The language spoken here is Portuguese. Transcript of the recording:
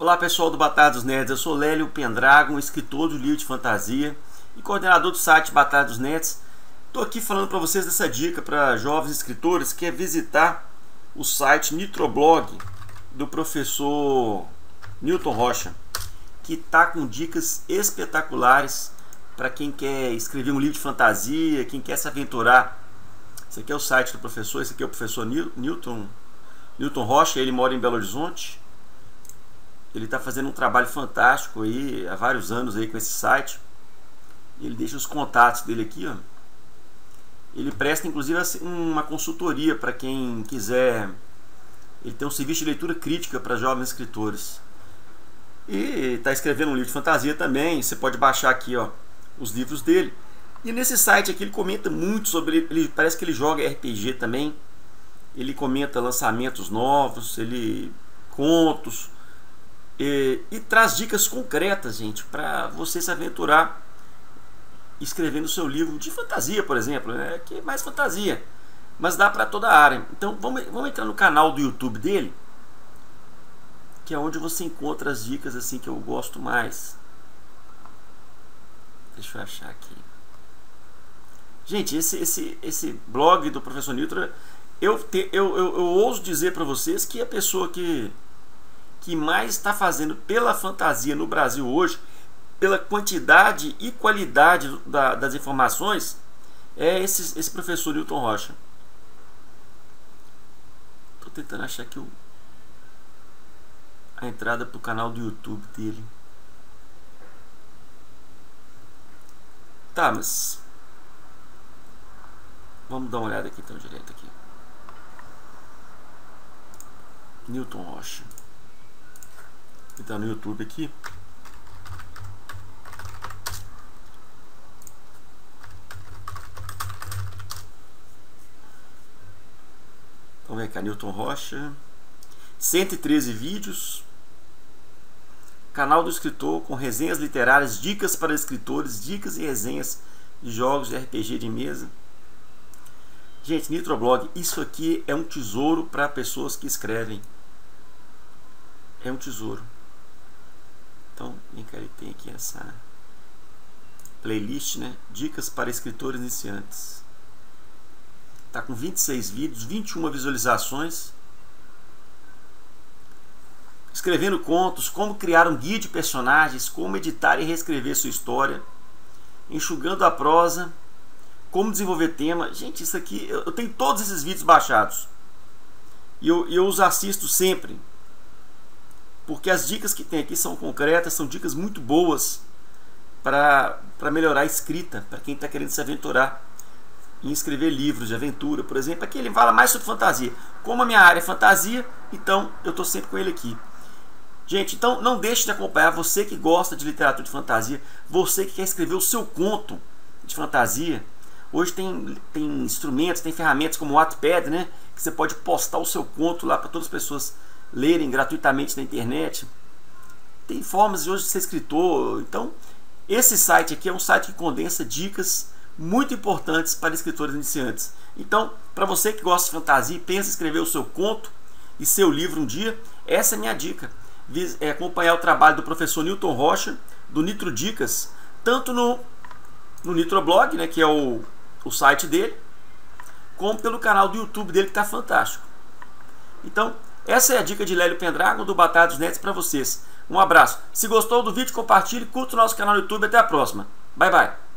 Olá pessoal do Batalha dos Nerds, eu sou Lélio Pendragon, escritor do livro de fantasia e coordenador do site Batalha dos Nerds. Estou aqui falando para vocês dessa dica para jovens escritores que é visitar o site Nitroblog do professor Newton Rocha, que está com dicas espetaculares para quem quer escrever um livro de fantasia, quem quer se aventurar. Esse aqui é o site do professor, esse aqui é o professor Newton, Newton Rocha, ele mora em Belo Horizonte ele está fazendo um trabalho fantástico aí há vários anos aí com esse site. Ele deixa os contatos dele aqui, ó. Ele presta inclusive assim, uma consultoria para quem quiser. Ele tem um serviço de leitura crítica para jovens escritores. E está escrevendo um livro de fantasia também. Você pode baixar aqui, ó, os livros dele. E nesse site aqui ele comenta muito sobre ele, parece que ele joga RPG também. Ele comenta lançamentos novos, ele contos, e, e traz dicas concretas, gente, para você se aventurar escrevendo seu livro de fantasia, por exemplo, né? que é mais fantasia, mas dá para toda a área. Então vamos, vamos entrar no canal do YouTube dele, que é onde você encontra as dicas assim que eu gosto mais. Deixa eu achar aqui. Gente, esse, esse, esse blog do professor Newton, eu, te, eu, eu, eu ouso dizer para vocês que a pessoa que que mais está fazendo pela fantasia no Brasil hoje, pela quantidade e qualidade da, das informações, é esse, esse professor Newton Rocha. Estou tentando achar aqui o, a entrada para o canal do YouTube dele. Tá, mas vamos dar uma olhada aqui então direto aqui. Newton Rocha que está no YouTube aqui. Então vem cá, Newton Rocha. 113 vídeos. Canal do escritor com resenhas literárias, dicas para escritores, dicas e resenhas de jogos de RPG de mesa. Gente, Nitroblog, isso aqui é um tesouro para pessoas que escrevem. É um tesouro. Então, tem aqui essa playlist, né? Dicas para escritores iniciantes. Tá com 26 vídeos, 21 visualizações. Escrevendo contos, como criar um guia de personagens, como editar e reescrever sua história, enxugando a prosa, como desenvolver tema. Gente, isso aqui, eu tenho todos esses vídeos baixados. E eu, eu os assisto sempre porque as dicas que tem aqui são concretas, são dicas muito boas para melhorar a escrita, para quem está querendo se aventurar em escrever livros de aventura, por exemplo. Aqui ele fala mais sobre fantasia. Como a minha área é fantasia, então eu estou sempre com ele aqui. Gente, então não deixe de acompanhar você que gosta de literatura de fantasia, você que quer escrever o seu conto de fantasia. Hoje tem, tem instrumentos, tem ferramentas como o Wattpad, né? Que você pode postar o seu conto lá para todas as pessoas lerem gratuitamente na internet. Tem formas de hoje de ser escritor. Então, esse site aqui é um site que condensa dicas muito importantes para escritores iniciantes. Então, para você que gosta de fantasia e pensa em escrever o seu conto e seu livro um dia, essa é a minha dica. É acompanhar o trabalho do professor Newton Rocha, do Nitro Dicas, tanto no, no Nitroblog, né, que é o, o site dele, como pelo canal do YouTube dele, que está fantástico. Então, essa é a dica de Lélio Pendragon do Batalha dos Nets para vocês. Um abraço. Se gostou do vídeo, compartilhe, curta o nosso canal no YouTube. Até a próxima. Bye, bye.